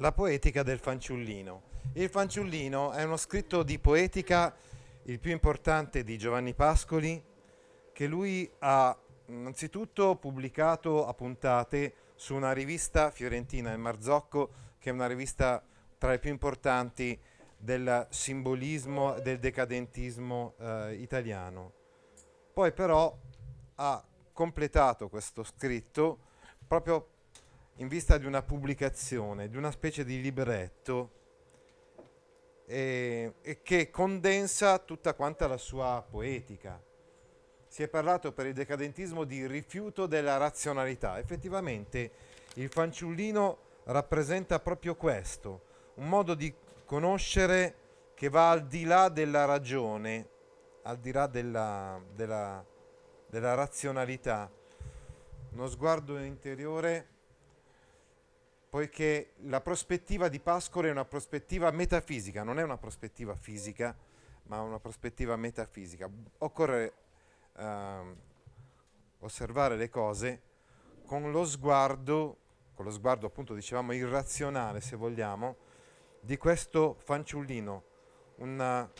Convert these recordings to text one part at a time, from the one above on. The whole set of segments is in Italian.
La poetica del fanciullino. Il fanciullino è uno scritto di poetica, il più importante di Giovanni Pascoli, che lui ha innanzitutto pubblicato a puntate su una rivista fiorentina, il Marzocco, che è una rivista tra le più importanti del simbolismo e del decadentismo eh, italiano. Poi però ha completato questo scritto proprio in vista di una pubblicazione, di una specie di libretto e, che condensa tutta quanta la sua poetica. Si è parlato per il decadentismo di rifiuto della razionalità. Effettivamente il fanciullino rappresenta proprio questo, un modo di conoscere che va al di là della ragione, al di là della, della, della razionalità, uno sguardo interiore poiché la prospettiva di Pascoli è una prospettiva metafisica, non è una prospettiva fisica, ma una prospettiva metafisica. Occorre eh, osservare le cose con lo sguardo, con lo sguardo appunto dicevamo irrazionale se vogliamo, di questo fanciullino, una,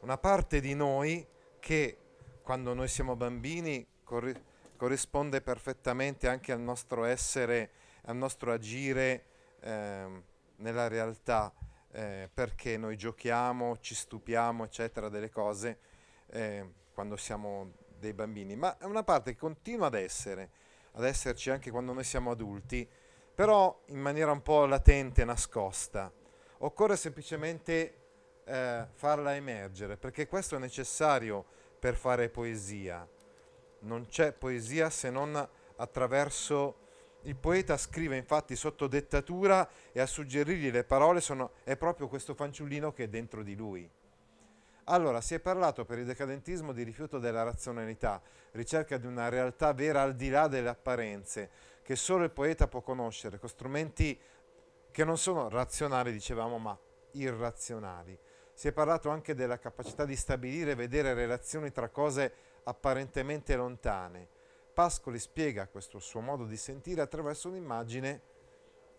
una parte di noi che quando noi siamo bambini corri- corrisponde perfettamente anche al nostro essere al nostro agire eh, nella realtà, eh, perché noi giochiamo, ci stupiamo, eccetera, delle cose eh, quando siamo dei bambini, ma è una parte che continua ad essere, ad esserci anche quando noi siamo adulti, però in maniera un po' latente, nascosta. Occorre semplicemente eh, farla emergere, perché questo è necessario per fare poesia. Non c'è poesia se non attraverso il poeta scrive infatti sotto dettatura e a suggerirgli le parole sono, è proprio questo fanciullino che è dentro di lui. Allora, si è parlato per il decadentismo di rifiuto della razionalità, ricerca di una realtà vera al di là delle apparenze, che solo il poeta può conoscere, con strumenti che non sono razionali, dicevamo, ma irrazionali. Si è parlato anche della capacità di stabilire e vedere relazioni tra cose apparentemente lontane Pascoli spiega questo suo modo di sentire attraverso un'immagine,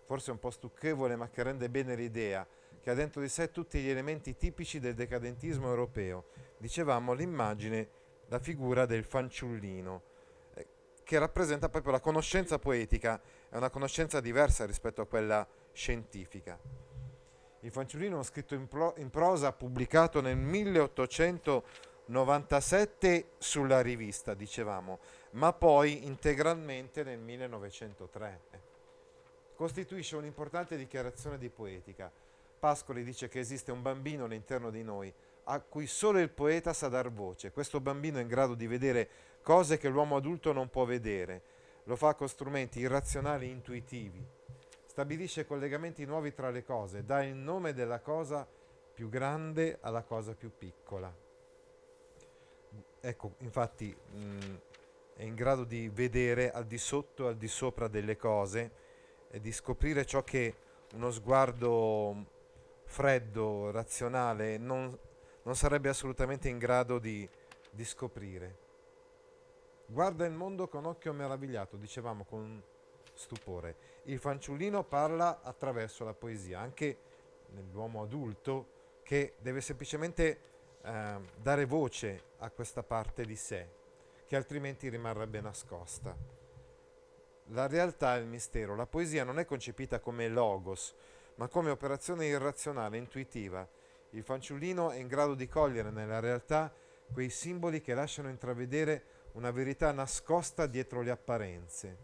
forse un po' stucchevole ma che rende bene l'idea, che ha dentro di sé tutti gli elementi tipici del decadentismo europeo. Dicevamo l'immagine, la figura del fanciullino, eh, che rappresenta proprio la conoscenza poetica, è una conoscenza diversa rispetto a quella scientifica. Il fanciullino è uno scritto in, pro, in prosa pubblicato nel 1897 sulla rivista, dicevamo, ma poi integralmente nel 1903. Costituisce un'importante dichiarazione di poetica. Pascoli dice che esiste un bambino all'interno di noi a cui solo il poeta sa dar voce. Questo bambino è in grado di vedere cose che l'uomo adulto non può vedere. Lo fa con strumenti irrazionali e intuitivi. Stabilisce collegamenti nuovi tra le cose, dà il nome della cosa più grande alla cosa più piccola. Ecco, infatti, mh, è in grado di vedere al di sotto e al di sopra delle cose e di scoprire ciò che uno sguardo freddo, razionale, non, non sarebbe assolutamente in grado di, di scoprire. Guarda il mondo con occhio meravigliato, dicevamo con stupore. Il fanciullino parla attraverso la poesia, anche nell'uomo adulto che deve semplicemente eh, dare voce a questa parte di sé che altrimenti rimarrebbe nascosta. La realtà è il mistero. La poesia non è concepita come logos, ma come operazione irrazionale, intuitiva. Il fanciullino è in grado di cogliere nella realtà quei simboli che lasciano intravedere una verità nascosta dietro le apparenze.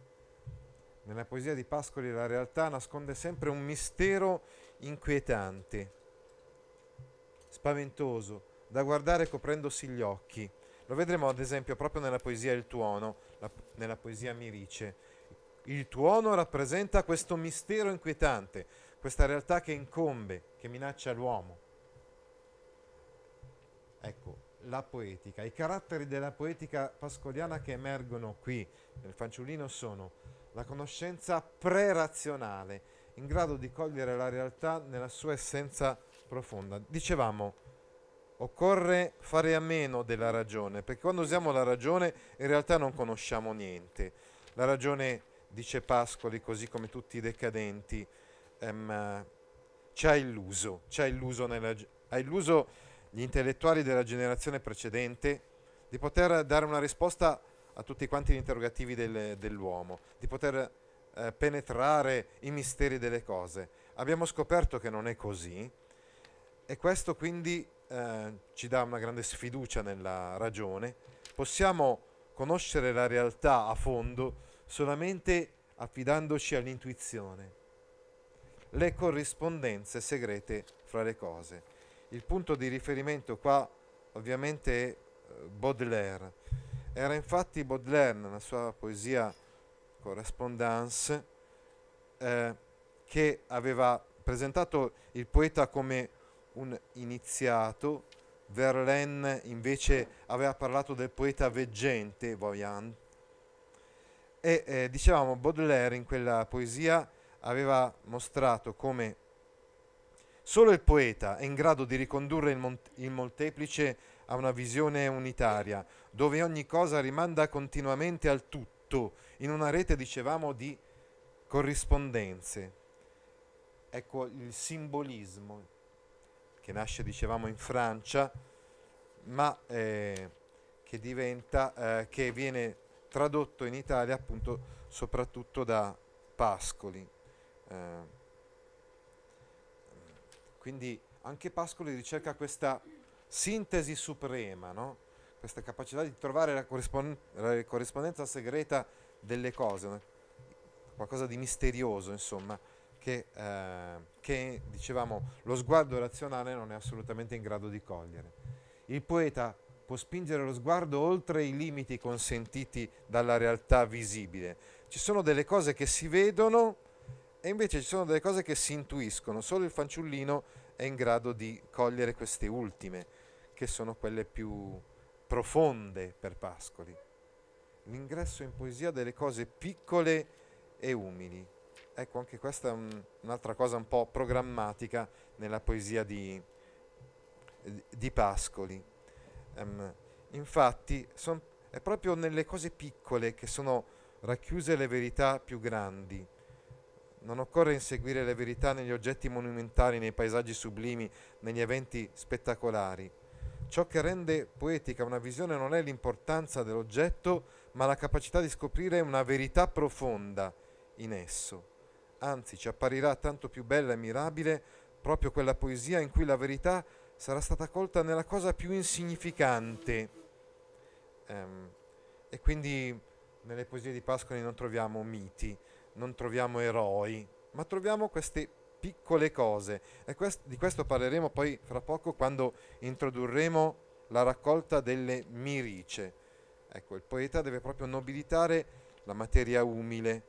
Nella poesia di Pascoli la realtà nasconde sempre un mistero inquietante, spaventoso, da guardare coprendosi gli occhi lo vedremo ad esempio proprio nella poesia Il tuono, la, nella poesia Mirice. Il tuono rappresenta questo mistero inquietante, questa realtà che incombe, che minaccia l'uomo. Ecco, la poetica. I caratteri della poetica pascoliana che emergono qui nel fanciullino sono la conoscenza pre-razionale, in grado di cogliere la realtà nella sua essenza profonda. Dicevamo, occorre fare a meno della ragione, perché quando usiamo la ragione in realtà non conosciamo niente. La ragione, dice Pascoli, così come tutti i decadenti, ehm, ci ha illuso, ci ha illuso, nella, ha illuso gli intellettuali della generazione precedente di poter dare una risposta a tutti quanti gli interrogativi del, dell'uomo, di poter eh, penetrare i misteri delle cose. Abbiamo scoperto che non è così e questo quindi eh, ci dà una grande sfiducia nella ragione. Possiamo conoscere la realtà a fondo solamente affidandoci all'intuizione, le corrispondenze segrete fra le cose. Il punto di riferimento qua ovviamente è eh, Baudelaire. Era infatti Baudelaire nella sua poesia Correspondance eh, che aveva presentato il poeta come un iniziato, Verlaine invece aveva parlato del poeta veggente, voyant, e eh, dicevamo Baudelaire in quella poesia aveva mostrato come solo il poeta è in grado di ricondurre il, mont- il molteplice a una visione unitaria, dove ogni cosa rimanda continuamente al tutto, in una rete, dicevamo, di corrispondenze. Ecco il simbolismo che nasce, dicevamo, in Francia, ma eh, che diventa, eh, che viene tradotto in Italia appunto soprattutto da Pascoli. Eh, quindi anche Pascoli ricerca questa sintesi suprema, no? questa capacità di trovare la, corrispond- la, corrispondenza segreta delle cose, qualcosa di misterioso, insomma, che, eh, che, dicevamo, lo sguardo razionale non è assolutamente in grado di cogliere. Il poeta può spingere lo sguardo oltre i limiti consentiti dalla realtà visibile. Ci sono delle cose che si vedono e invece ci sono delle cose che si intuiscono. Solo il fanciullino è in grado di cogliere queste ultime, che sono quelle più profonde per Pascoli. L'ingresso in poesia delle cose piccole e umili. Ecco, anche questa è un, un'altra cosa un po' programmatica nella poesia di, di Pascoli. Um, infatti son, è proprio nelle cose piccole che sono racchiuse le verità più grandi. Non occorre inseguire le verità negli oggetti monumentali, nei paesaggi sublimi, negli eventi spettacolari. Ciò che rende poetica una visione non è l'importanza dell'oggetto, ma la capacità di scoprire una verità profonda in esso. Anzi, ci apparirà tanto più bella e mirabile proprio quella poesia in cui la verità sarà stata colta nella cosa più insignificante. Um, e quindi nelle poesie di Pascoli non troviamo miti, non troviamo eroi, ma troviamo queste piccole cose. E quest- di questo parleremo poi fra poco quando introdurremo la raccolta delle mirice. Ecco, il poeta deve proprio nobilitare la materia umile,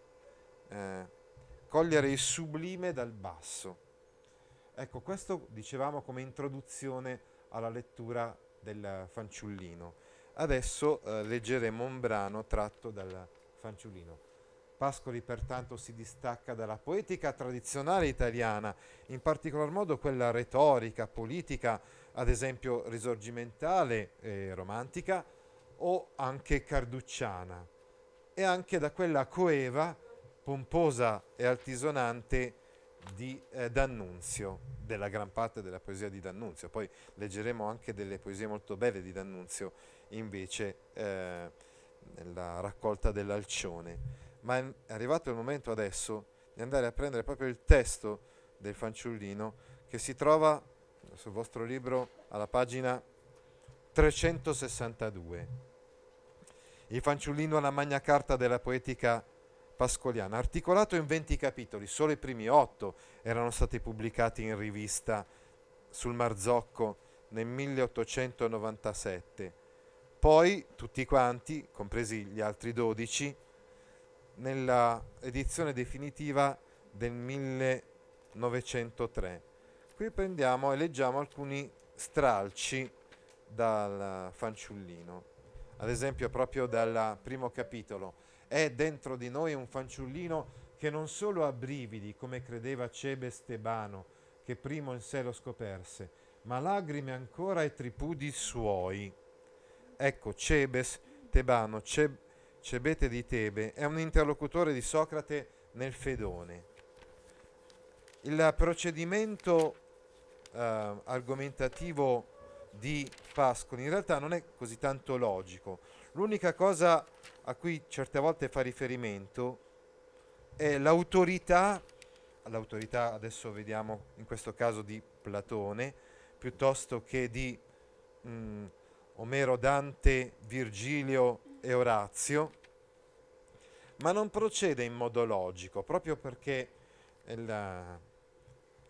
eh, cogliere il sublime dal basso. Ecco, questo dicevamo come introduzione alla lettura del fanciullino. Adesso eh, leggeremo un brano tratto dal fanciullino. Pascoli pertanto si distacca dalla poetica tradizionale italiana, in particolar modo quella retorica, politica, ad esempio risorgimentale e romantica, o anche carducciana, e anche da quella coeva, pomposa e altisonante di eh, D'Annunzio, della gran parte della poesia di D'Annunzio. Poi leggeremo anche delle poesie molto belle di D'Annunzio, invece eh, nella raccolta dell'Alcione. Ma è arrivato il momento adesso di andare a prendere proprio il testo del fanciullino che si trova sul vostro libro alla pagina 362. Il fanciullino alla magna carta della poetica pascoliana, articolato in 20 capitoli, solo i primi 8 erano stati pubblicati in rivista sul Marzocco nel 1897. Poi tutti quanti, compresi gli altri 12, nella edizione definitiva del 1903. Qui prendiamo e leggiamo alcuni stralci dal fanciullino, ad esempio proprio dal primo capitolo è dentro di noi un fanciullino che non solo ha brividi, come credeva Cebes Tebano, che primo in sé lo scoperse, ma lagrime ancora e tripudi suoi. Ecco, Cebes Tebano, Ceb- Cebete di Tebe, è un interlocutore di Socrate nel Fedone. Il procedimento eh, argomentativo di Pascoli in realtà non è così tanto logico. L'unica cosa a cui certe volte fa riferimento è l'autorità, l'autorità adesso vediamo in questo caso di Platone, piuttosto che di mh, mm, Omero, Dante, Virgilio e Orazio, ma non procede in modo logico, proprio perché il,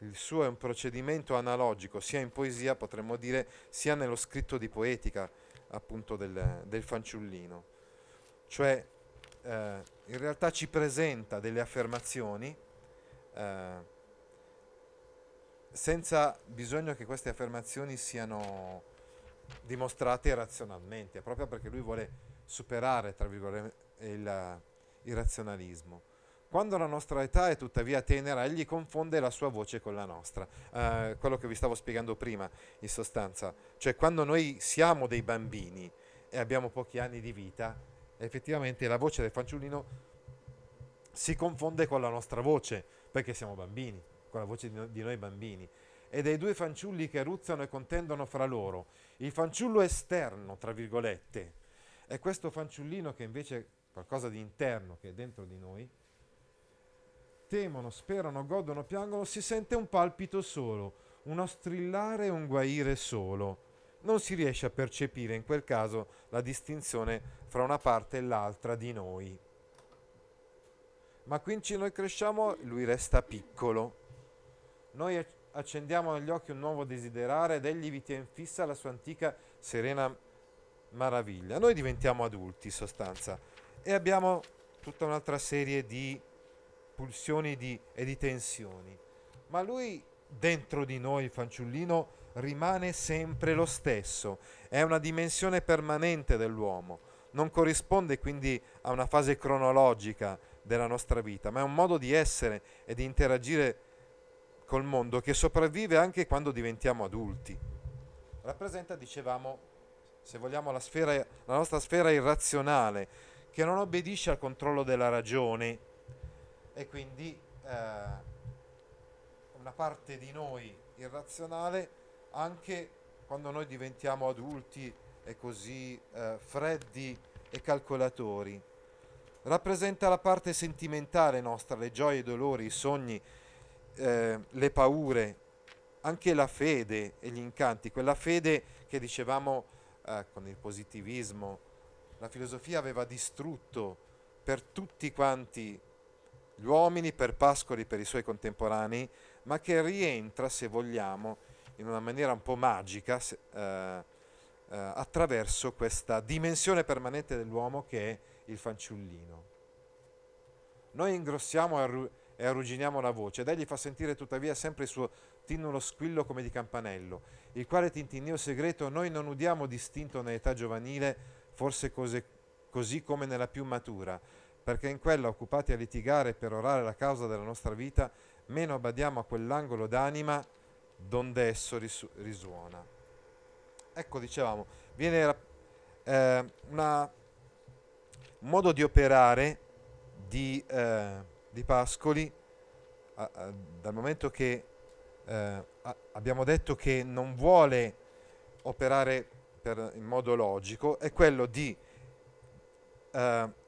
il suo è un procedimento analogico sia in poesia, potremmo dire, sia nello scritto di poetica, appunto del, del fanciullino. Cioè, eh, in realtà ci presenta delle affermazioni eh, senza bisogno che queste affermazioni siano dimostrate razionalmente, proprio perché lui vuole superare, tra virgolette, il, il razionalismo. Quando la nostra età è tuttavia tenera, egli confonde la sua voce con la nostra. Uh, quello che vi stavo spiegando prima, in sostanza. Cioè, quando noi siamo dei bambini e abbiamo pochi anni di vita, effettivamente la voce del fanciullino si confonde con la nostra voce, perché siamo bambini, con la voce di, no- di noi bambini. E dei due fanciulli che ruzzano e contendono fra loro, il fanciullo esterno, tra virgolette, e questo fanciullino che invece è qualcosa di interno, che è dentro di noi, temono, sperano, godono, piangono, si sente un palpito solo, uno strillare e un guaire solo. Non si riesce a percepire in quel caso la distinzione fra una parte e l'altra di noi. Ma quindi noi cresciamo, lui resta piccolo. Noi accendiamo negli occhi un nuovo desiderare ed egli vi tiene fissa la sua antica serena maraviglia. Noi diventiamo adulti in sostanza e abbiamo tutta un'altra serie di pulsioni di, e di tensioni. Ma lui dentro di noi, il fanciullino, rimane sempre lo stesso, è una dimensione permanente dell'uomo, non corrisponde quindi a una fase cronologica della nostra vita, ma è un modo di essere e di interagire col mondo che sopravvive anche quando diventiamo adulti. Rappresenta, dicevamo, se vogliamo, la, sfera, la nostra sfera irrazionale, che non obbedisce al controllo della ragione, e quindi eh, una parte di noi irrazionale anche quando noi diventiamo adulti e così eh, freddi e calcolatori. Rappresenta la parte sentimentale nostra, le gioie, i dolori, i sogni, eh, le paure, anche la fede e gli incanti, quella fede che dicevamo eh, con il positivismo, la filosofia aveva distrutto per tutti quanti gli uomini per Pascoli per i suoi contemporanei, ma che rientra, se vogliamo, in una maniera un po' magica se, eh, eh, attraverso questa dimensione permanente dell'uomo che è il fanciullino. Noi ingrossiamo e, arru- arrugginiamo la voce ed egli fa sentire tuttavia sempre il suo tinnulo squillo come di campanello, il quale tintinnio segreto noi non udiamo distinto nell'età giovanile, forse cose, così come nella più matura, perché in quella occupati a litigare per orare la causa della nostra vita, meno badiamo a quell'angolo d'anima donde esso risu- risuona. Ecco, dicevamo, viene eh, un modo di operare di, eh, di Pascoli, a, a, dal momento che eh, a, abbiamo detto che non vuole operare per, in modo logico, è quello di eh,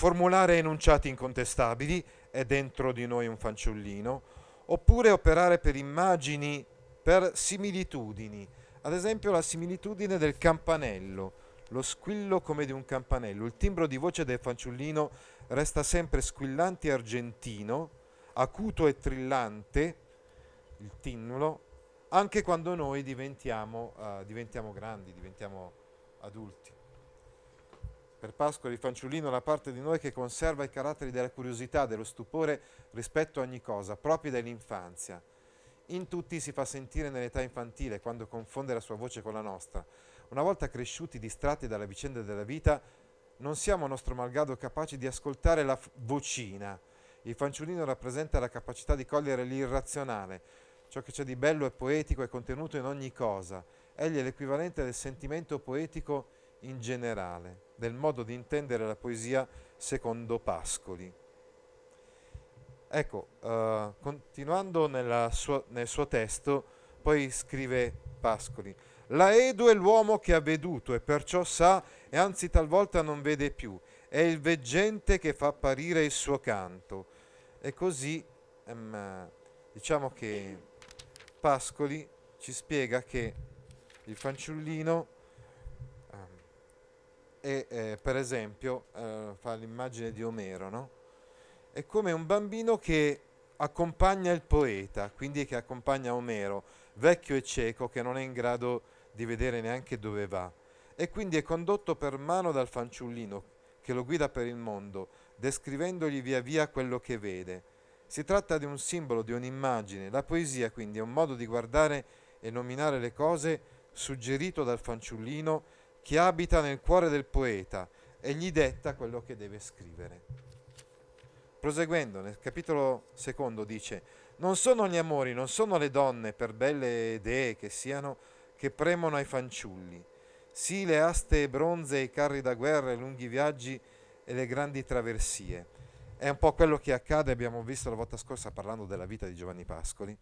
formulare enunciati incontestabili, è dentro di noi un fanciullino, oppure operare per immagini, per similitudini, ad esempio la similitudine del campanello, lo squillo come di un campanello, il timbro di voce del fanciullino resta sempre squillante e argentino, acuto e trillante, il tinnulo, anche quando noi diventiamo, uh, diventiamo grandi, diventiamo adulti. Per Pasqua il fanciullino la parte di noi che conserva i caratteri della curiosità, dello stupore rispetto a ogni cosa, propri dell'infanzia. In tutti si fa sentire nell'età infantile, quando confonde la sua voce con la nostra. Una volta cresciuti, distratti dalla vicenda della vita, non siamo a nostro malgrado capaci di ascoltare la vocina. Il fanciullino rappresenta la capacità di cogliere l'irrazionale, ciò che c'è di bello e poetico è contenuto in ogni cosa. Egli è l'equivalente del sentimento poetico in generale, del modo di intendere la poesia secondo Pascoli. Ecco, uh, continuando sua, nel suo testo, poi scrive Pascoli, la Edu è l'uomo che ha veduto e perciò sa e anzi talvolta non vede più, è il veggente che fa apparire il suo canto. E così um, diciamo che Pascoli ci spiega che il fanciullino è, eh, per esempio, uh, fa l'immagine di Omero, no? È come un bambino che accompagna il poeta, quindi che accompagna Omero, vecchio e cieco che non è in grado di vedere neanche dove va. E quindi è condotto per mano dal fanciullino che lo guida per il mondo, descrivendogli via via quello che vede. Si tratta di un simbolo, di un'immagine. La poesia quindi è un modo di guardare e nominare le cose suggerito dal fanciullino che abita nel cuore del poeta e gli detta quello che deve scrivere. Proseguendo, nel capitolo secondo dice, non sono gli amori, non sono le donne, per belle dee che siano, che premono ai fanciulli, sì le aste bronze, i carri da guerra, i lunghi viaggi e le grandi traversie. È un po' quello che accade, abbiamo visto la volta scorsa parlando della vita di Giovanni Pascoli,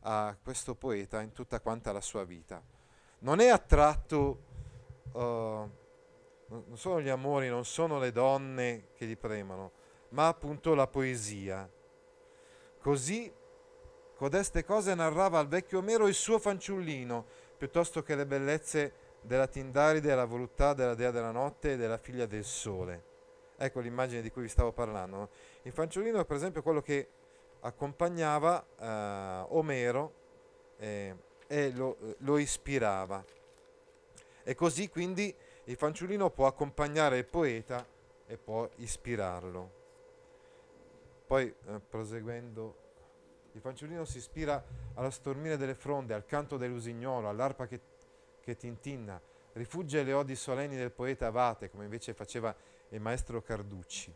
a questo poeta in tutta quanta la sua vita. Non è attratto, uh, non sono gli amori, non sono le donne che gli premono, ma appunto la poesia. Così codeste cose narrava al vecchio Omero il suo fanciullino, piuttosto che le bellezze della Tindaride, della voluttà della dea della notte e della figlia del sole. Ecco l'immagine di cui vi stavo parlando. Il fanciullino è per esempio quello che accompagnava eh, Omero eh, e lo, lo ispirava. E così quindi il fanciullino può accompagnare il poeta e può ispirarlo. Poi, eh, proseguendo, il fanciullino si ispira allo stormire delle fronde, al canto dell'usignolo, all'arpa che, che tintinna, rifugge le odi solenni del poeta Abate, come invece faceva il maestro Carducci.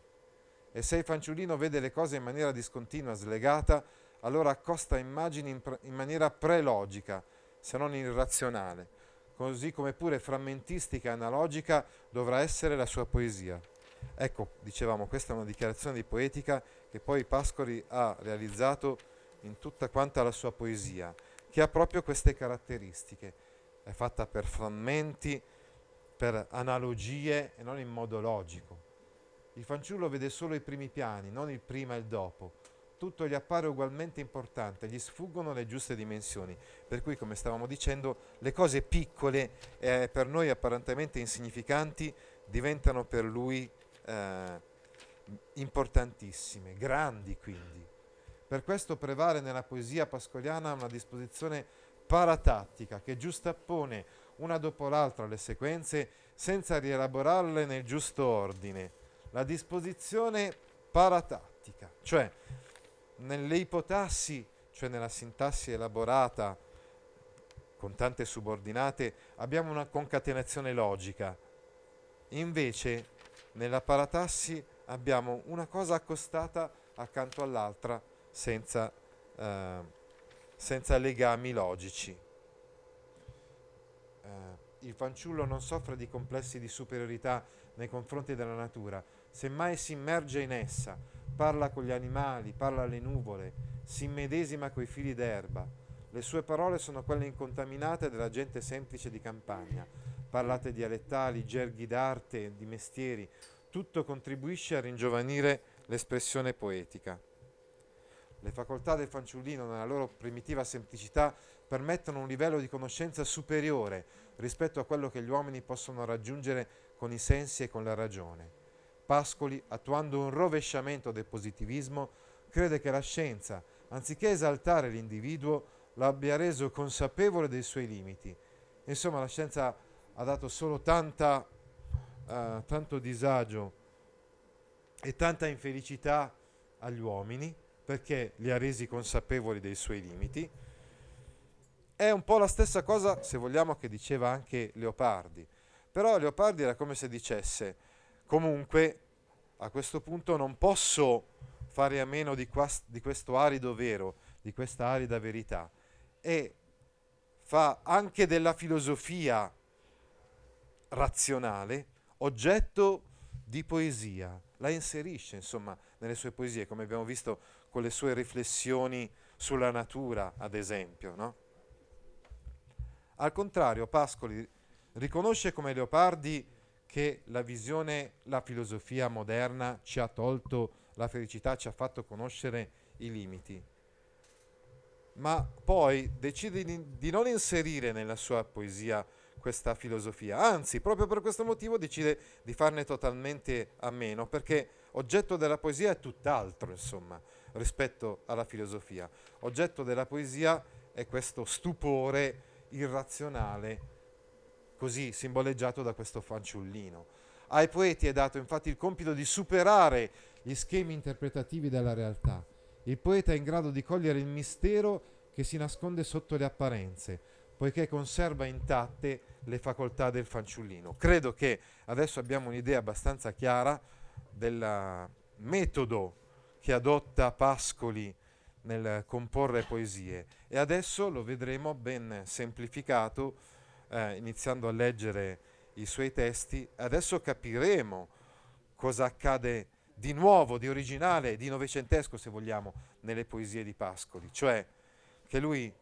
E se il fanciullino vede le cose in maniera discontinua, slegata, allora accosta immagini in, in maniera prelogica, se non irrazionale, così come pure frammentistica e analogica dovrà essere la sua poesia. Ecco, dicevamo, questa è una dichiarazione di poetica che poi Pascoli ha realizzato in tutta quanta la sua poesia, che ha proprio queste caratteristiche. È fatta per frammenti, per analogie e non in modo logico. Il fanciullo vede solo i primi piani, non il prima e il dopo. Tutto gli appare ugualmente importante, gli sfuggono le giuste dimensioni. Per cui, come stavamo dicendo, le cose piccole eh, per noi apparentemente insignificanti diventano per lui eh, importantissime, grandi quindi. Per questo prevale nella poesia pascoliana una disposizione paratattica che giustappone una dopo l'altra le sequenze senza rielaborarle nel giusto ordine. La disposizione paratattica, cioè nelle ipotassi, cioè nella sintassi elaborata con tante subordinate, abbiamo una concatenazione logica. Invece nella paratassi abbiamo una cosa accostata accanto all'altra senza, eh, senza legami logici. Eh, il fanciullo non soffre di complessi di superiorità nei confronti della natura, semmai si immerge in essa, parla con gli animali, parla alle nuvole, si immedesima coi fili d'erba. Le sue parole sono quelle incontaminate della gente semplice di campagna, parlate dialettali, gerghi d'arte, di mestieri, tutto contribuisce a ringiovanire l'espressione poetica. Le facoltà del fanciullino nella loro primitiva semplicità permettono un livello di conoscenza superiore rispetto a quello che gli uomini possono raggiungere con i sensi e con la ragione. Pascoli, attuando un rovesciamento del positivismo, crede che la scienza, anziché esaltare l'individuo, l'abbia reso consapevole dei suoi limiti. Insomma, la scienza ha dato solo tanta, uh, tanto disagio e tanta infelicità agli uomini perché li ha resi consapevoli dei suoi limiti. È un po' la stessa cosa, se vogliamo, che diceva anche Leopardi. Però Leopardi era come se dicesse, comunque, a questo punto non posso fare a meno di, quast- di questo arido vero, di questa arida verità. E fa anche della filosofia razionale, oggetto di poesia, la inserisce insomma nelle sue poesie, come abbiamo visto con le sue riflessioni sulla natura, ad esempio. No? Al contrario, Pascoli riconosce come Leopardi che la visione, la filosofia moderna ci ha tolto la felicità, ci ha fatto conoscere i limiti, ma poi decide di, di non inserire nella sua poesia questa filosofia, anzi proprio per questo motivo decide di farne totalmente a meno, perché oggetto della poesia è tutt'altro, insomma, rispetto alla filosofia. Oggetto della poesia è questo stupore irrazionale, così simboleggiato da questo fanciullino. Ai poeti è dato infatti il compito di superare gli schemi interpretativi della realtà. Il poeta è in grado di cogliere il mistero che si nasconde sotto le apparenze, poiché conserva intatte le facoltà del fanciullino. Credo che adesso abbiamo un'idea abbastanza chiara del metodo che adotta Pascoli nel comporre poesie e adesso lo vedremo ben semplificato eh, iniziando a leggere i suoi testi. Adesso capiremo cosa accade di nuovo, di originale, di novecentesco se vogliamo, nelle poesie di Pascoli, cioè che lui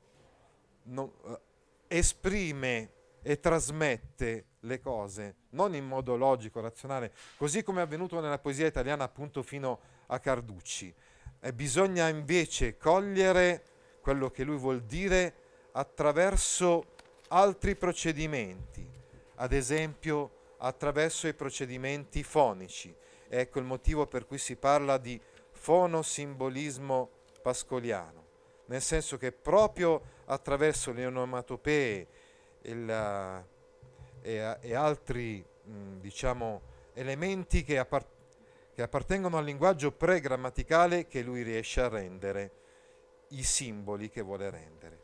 non, eh, esprime e trasmette le cose non in modo logico, razionale, così come è avvenuto nella poesia italiana appunto fino a Carducci. E bisogna invece cogliere quello che lui vuol dire attraverso altri procedimenti, ad esempio attraverso i procedimenti fonici. Ecco il motivo per cui si parla di fonosimbolismo pascoliano, nel senso che proprio attraverso le onomatopee il, e, e, altri mh, diciamo, elementi che, appart- che appartengono al linguaggio pregrammaticale che lui riesce a rendere, i simboli che vuole rendere.